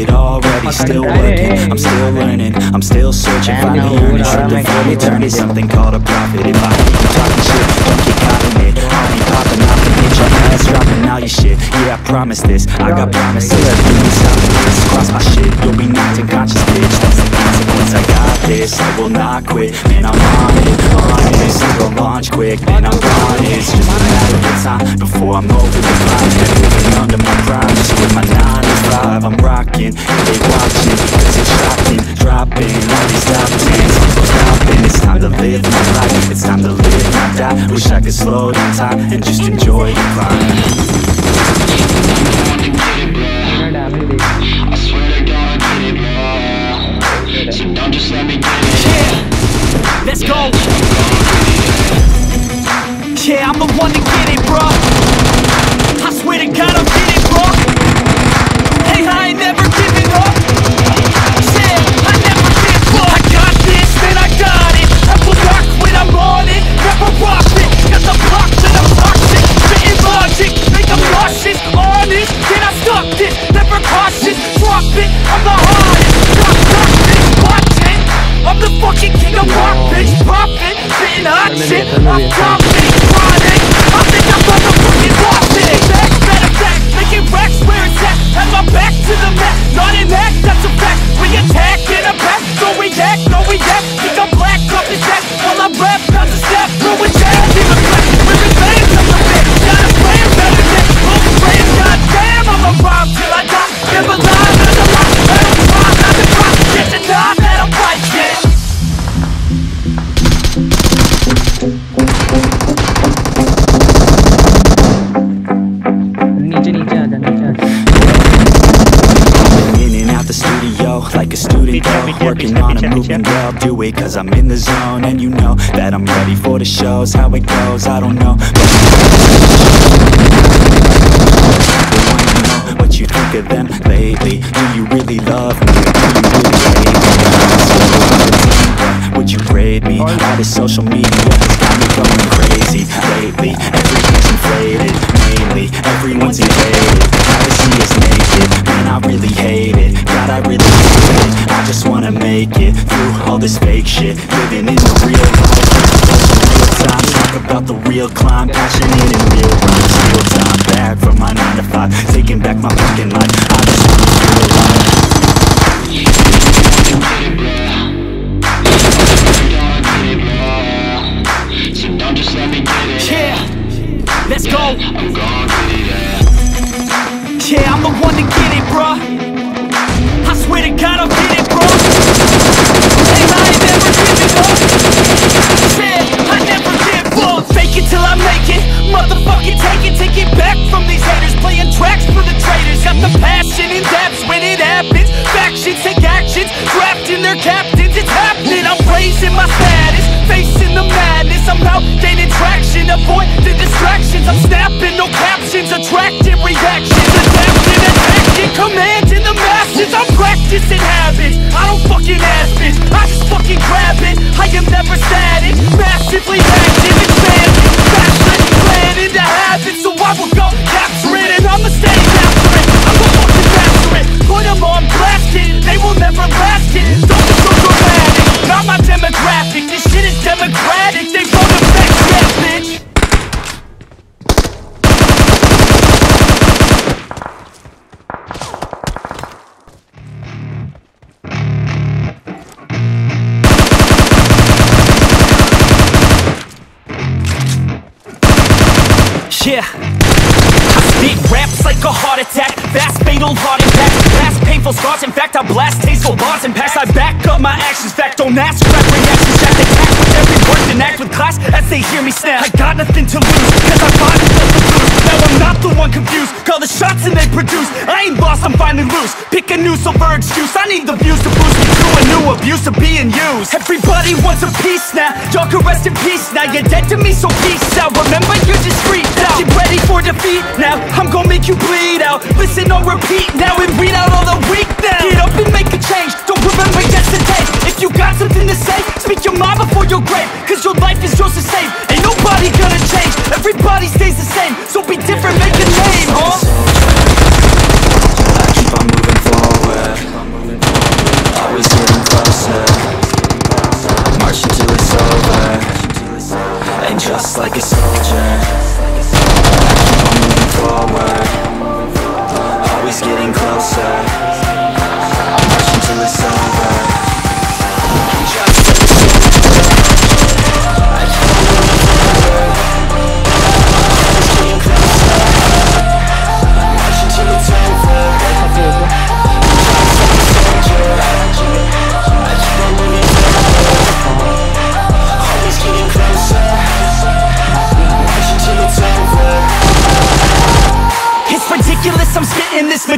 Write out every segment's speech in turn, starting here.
I it already, still working I'm still learning, I'm still searching. Finally earning, something for eternity Something called a profit. If I keep talking shit, don't get caught in it. I'll be popping off and hit your ass Dropping all your shit, yeah I promise this I got promises, you ain't stopping this Cross my shit, you'll be this I will not quit, man I'm on it On it, so go launch quick. Man I'm gone, it's just a matter of time Before I'm over the line. Living under my prime, just with my 9 to 5 I'm rocking, they watching Cause it's shocking, dropping. All these top 10s, I'm stopping It's time to live my life, it's time to live, not die. Wish I could slow down time and just enjoy the climb shit. I'm confident, chronic. I think I'm motherfucking lost it. Back, better back, making racks where it's at. Have my back to the mat, not an act, that's a fact. We attack in a pack, don't react, no react. Think I'm black, up his ass. While I rap, bounce Working on a movement, I'll do it Cause I'm in the zone And you know that I'm ready for the shows. How it goes, I don't know. But what you think of them lately. Do you really love me? Do you really hate me? Would you grade me? All this social media has got me going crazy lately? Everything's inflated, mainly. Everyone's invaded Privacy is naked, man I really hate it. God I really this fake shit Living in the real life. Talk about the real climb Passionate in real drafting. It's happening. I'm raising my status, facing the madness. I'm out gaining traction, avoid the distractions. I'm snapping, Yeah. I spit raps like a heart attack. Fast fatal heart impact Fast painful scars. In fact I blast tasteful bars and packs I back up my actions. Fact don't ask. Rap reactions. Jack attack with every word and act with class As they hear me snap. I got nothing to lose Cause I fought and felt the blues Now I'm not the one confused. Call the shots and they produce. I ain't lost. I'm finally loose. Pick a new silver excuse. I need the me to abuse of being used Everybody wants a piece now. Y'all can rest in peace now. You're dead to me so peace out. Remember you're just street out. Get ready for defeat now. I'm gonna make you bleed out. Listen on repeat now and read out all the weak now. Get up and make a change. Don't remember yesterday. If you got something to say Speak your mind before your grave. Cause your life is yours to save. Ain't nobody gonna change. Everybody stays the same. So like it's all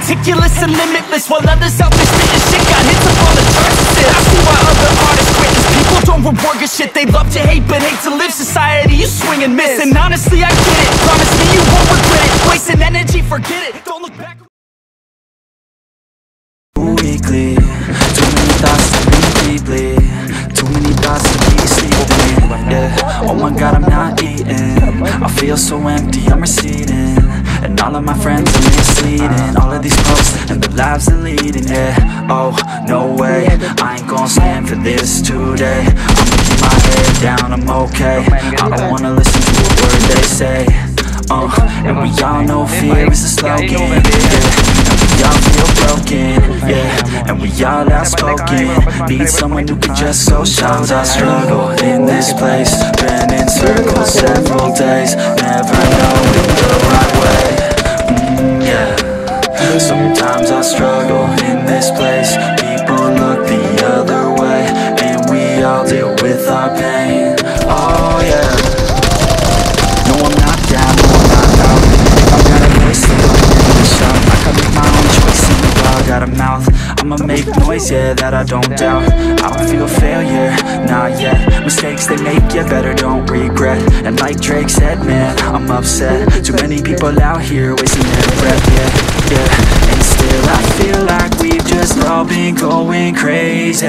meticulous and limitless While others out there spitting shit got hits up on the charts I see why other artists quit people don't reward good shit. They love to hate but hate to live. Society, you swing and miss. And honestly, I get it. Promise me you won't regret it. Wasting energy, forget it. Don't look back. Weekly. Too many thoughts to think deeply. Too many thoughts to be sleeping. Yeah, oh my god I'm not eating. I feel so empty, I'm receding And all of my friends are misleading. All of these posts and the lives they're leading Yeah, oh, no way. I ain't gonna stand for this today. I'ma keep my head down, I'm okay. I don't wanna listen to a word they say. Uh, and we all know fear is a slogan yeah. And we all feel broken, yeah. And we all outspoken. Need someone who can just so shout I struggle in this place. Been in circles several days Never make noise, yeah, that I don't doubt. I don't feel failure, not yet. Mistakes they make, yeah, better don't regret. And like Drake said, man, I'm upset. Too many people out here wasting their breath, yeah, yeah. And still I feel like we've just all been going crazy.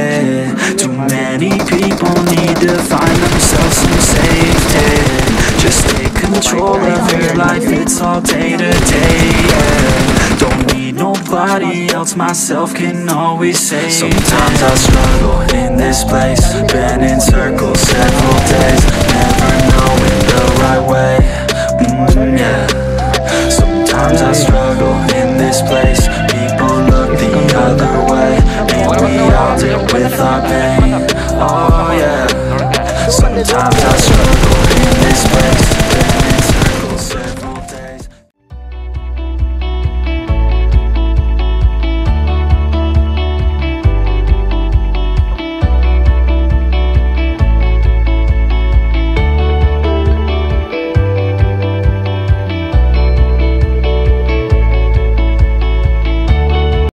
Too many people need to find themselves some safety. Just take control of your life, it's all day to day, else, myself can always save Sometimes I struggle in this place. Been in circles several days. Never knowing the right way, mm, yeah. Sometimes I struggle in this place